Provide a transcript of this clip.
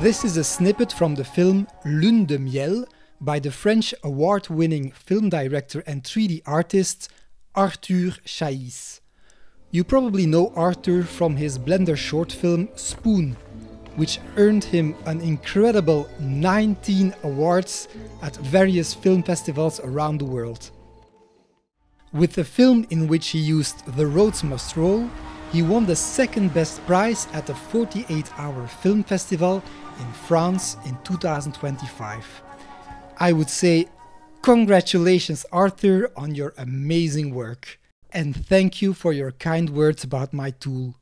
This is a snippet from the film Lune de Miel by the French award winning film director and 3D artist Arthur Chays. You probably know Arthur from his Blender short film Spoon, which earned him an incredible 19 awards at various film festivals around the world. With the film in which he used The Roads Must Roll, he won the second best prize at the 48 Hour Film Festival in France in 2025. I would say, congratulations, Arthur, on your amazing work. And thank you for your kind words about my tool.